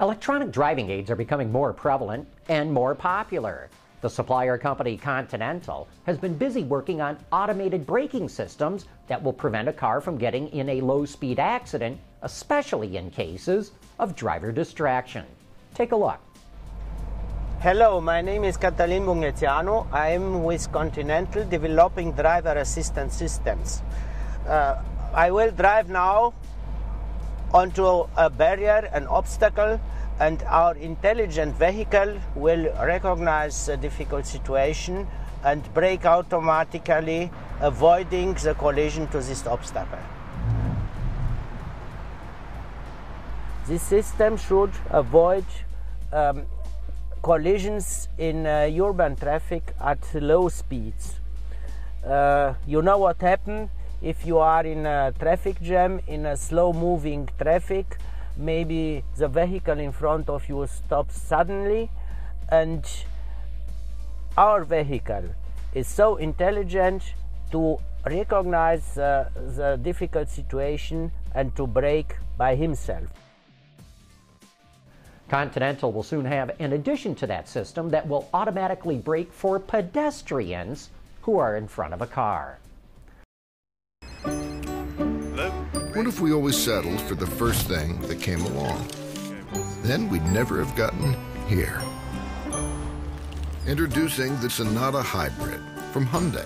Electronic driving aids are becoming more prevalent and more popular. The supplier company Continental has been busy working on automated braking systems that will prevent a car from getting in a low speed accident, especially in cases of driver distraction. Take a look. Hello, my name is Catalin Bugneziano. I'm with Continental developing driver assistance systems. Uh, I will drive now onto a barrier, an obstacle, and our intelligent vehicle will recognize a difficult situation and brake automatically, avoiding the collision to this obstacle. This system should avoid um, collisions in uh, urban traffic at low speeds. Uh, you know what happens if you are in a traffic jam in a slow moving traffic maybe the vehicle in front of you stops suddenly and our vehicle is so intelligent to recognize uh, the difficult situation and to brake by himself. Continental will soon have an addition to that system that will automatically brake for pedestrians who are in front of a car. What if we always settled for the first thing that came along? Then we'd never have gotten here. Introducing the Sonata Hybrid from Hyundai.